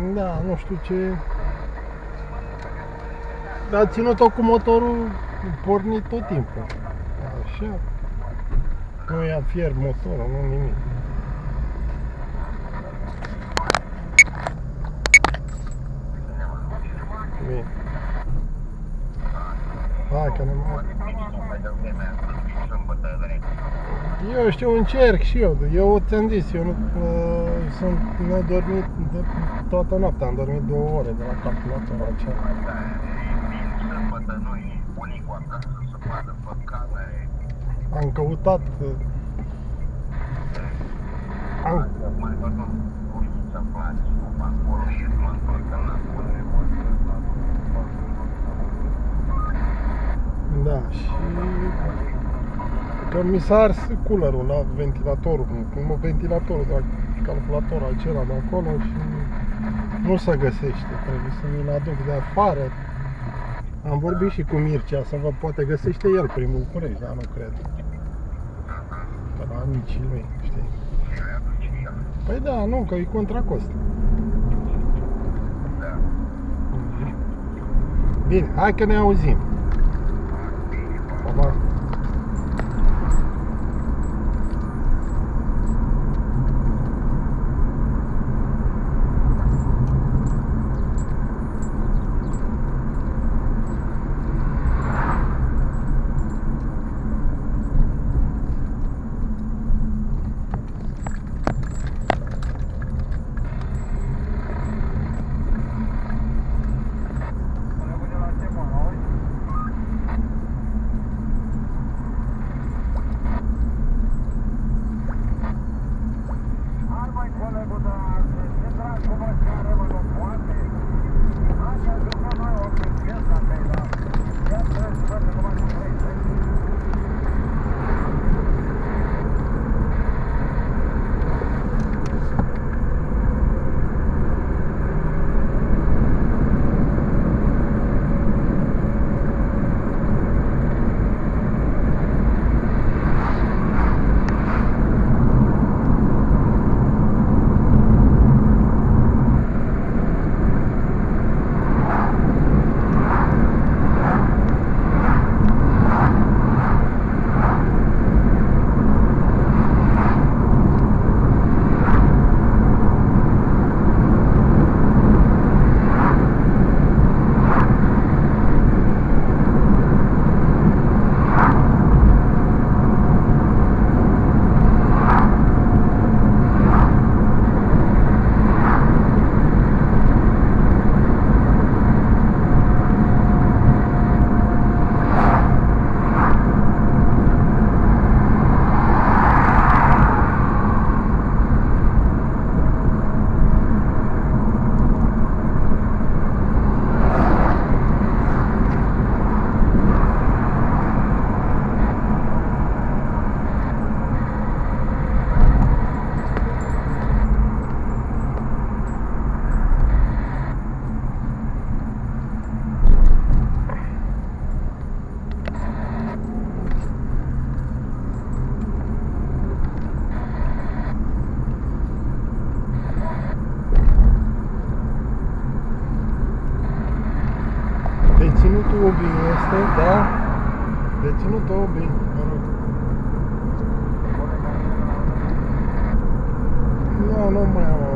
Da, nu știu ce... Dar a ținut-o cu motorul pornit tot timpul. Așa. Nu ia fier motorul, nu nimic. Bine. Hai că ne mai... Eu știu, încerc și eu. Eu ți-am zis, eu nu, uh, sunt nedormit de toată noaptea. Am dormit două ore de la calculatorul acela. Am căutat... Uh, am, da, și... Că mi s-a ars coolerul la ventilatorul, cum ventilatorul de la calculatorul acela de acolo și nu se găsește. Trebuie să mi-l aduc de afară. Am vorbit și cu Mircea să vă poate găsește el prin București, dar nu cred. Pe la amicii lui, știi? Păi da, nu, că e contra cost. Bine, hai că ne auzim. Obi este, da? Deținutul Obi, mă rog. Nu, nu mai am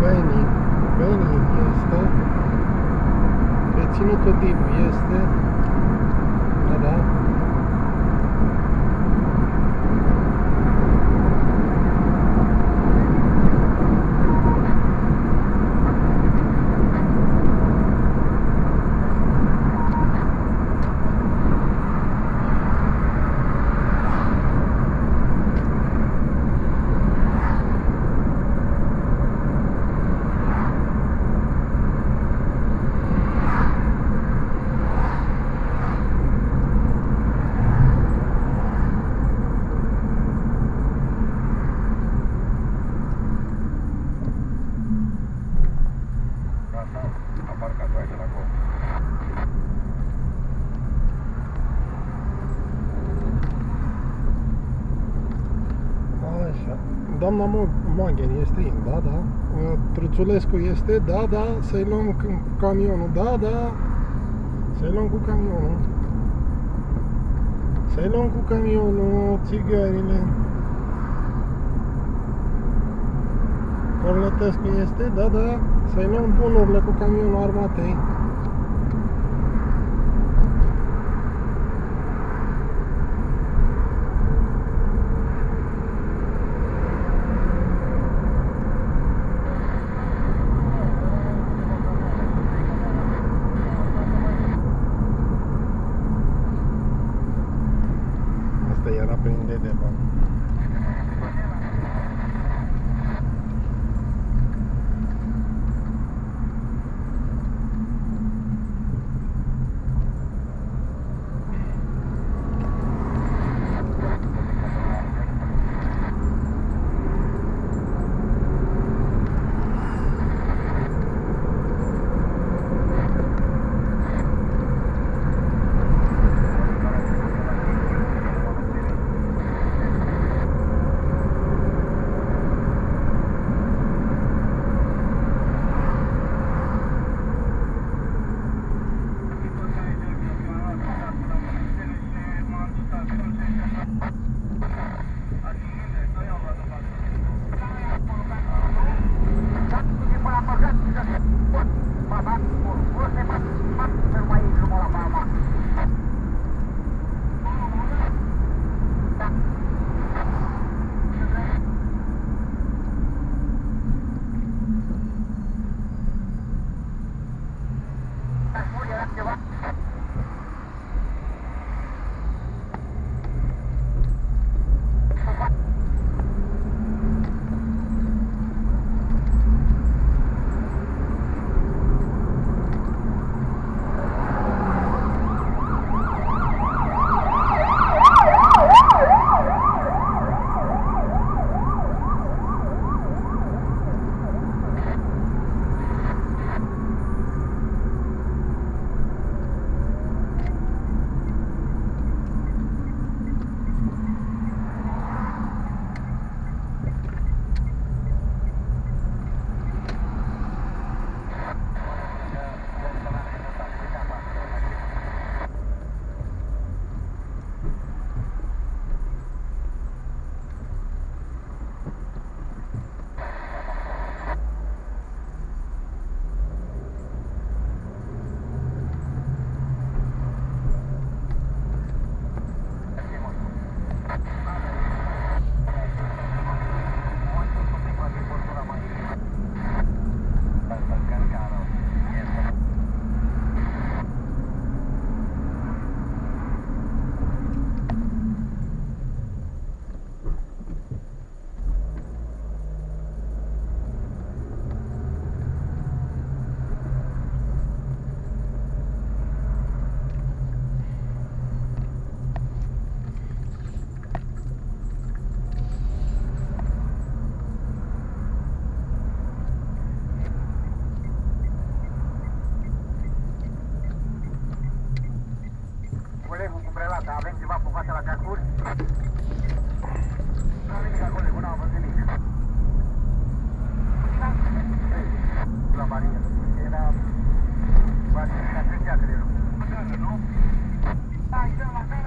Beni, Beni este, deținutul Dibu este, da, da, doamna Maghen este in, da, da. Uh, Truțulescu este, da, da, să-i luăm cu camionul, da, da. Să-i luăm cu camionul. Să-i luăm cu camionul, țigările. Corlătescu este, da, da. Să-i luăm bunurile cu camionul armatei. Gata, avem ceva cu fața la teacuri. Nu am nimic acolo, nu am văzut nimic. La barieră. Era barieră, ca treceată de lucru. Nu? Hai, la la